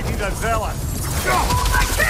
I a zealot. I can't!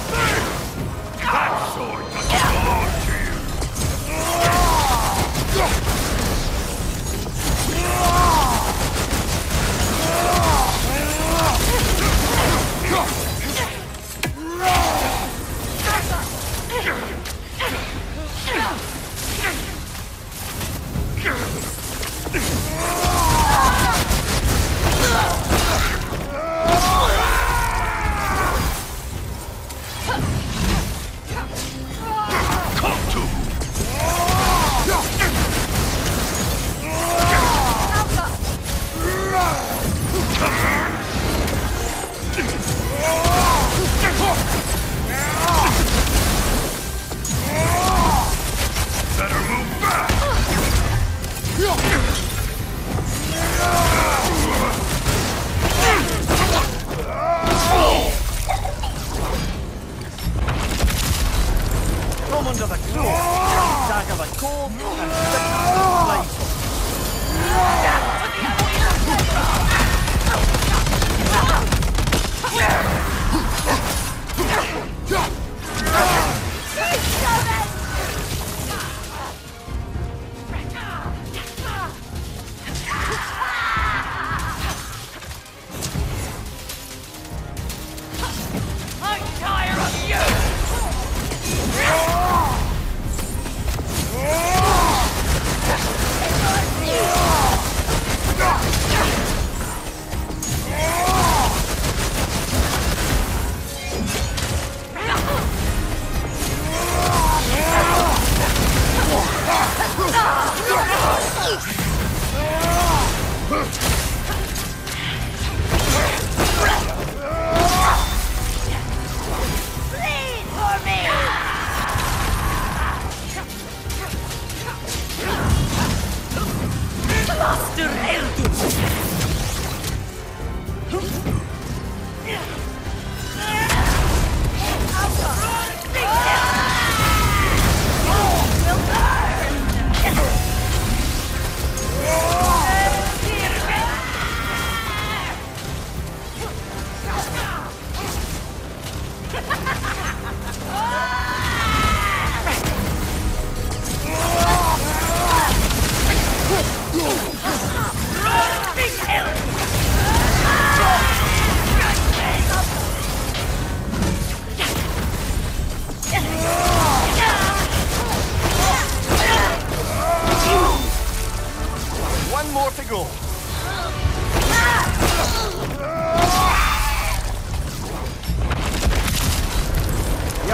Master Eldin!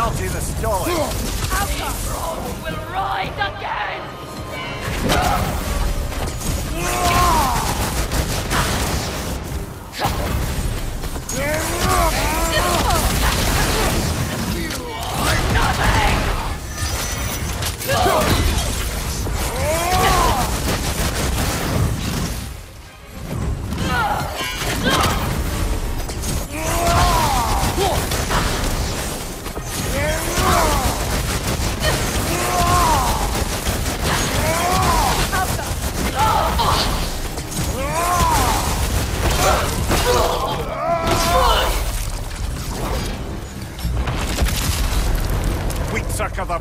The ulti is stalling. Rome will rise again! You are nothing!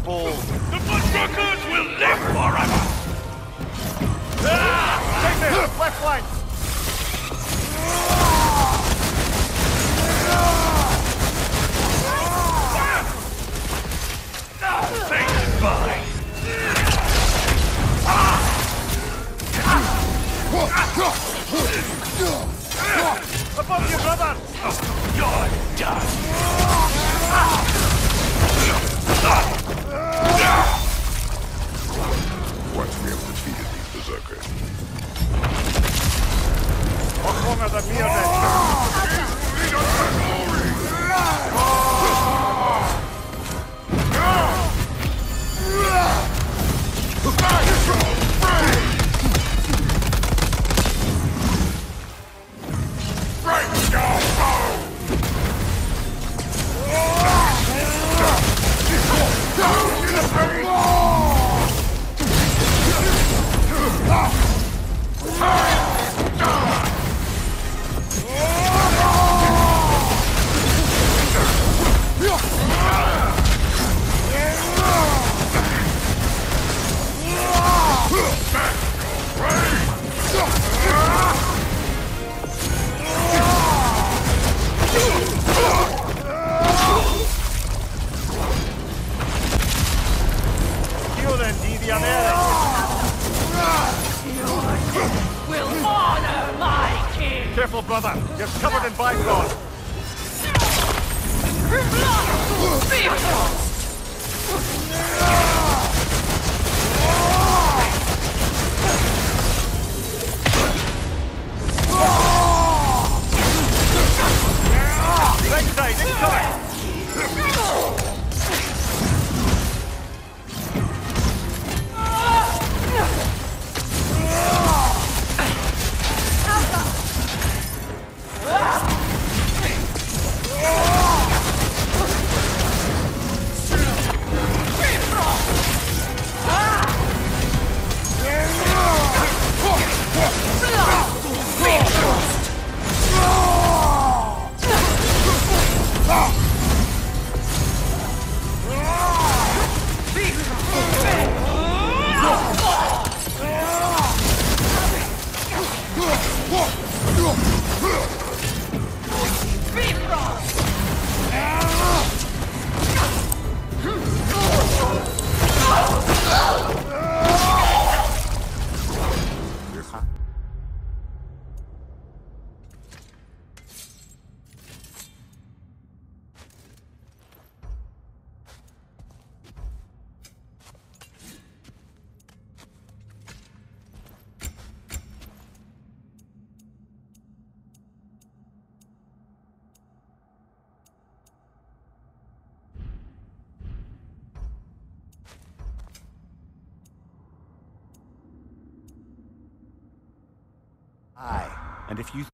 Circle Careful, brother! You're covered in bifrost! Right 좋다. And if you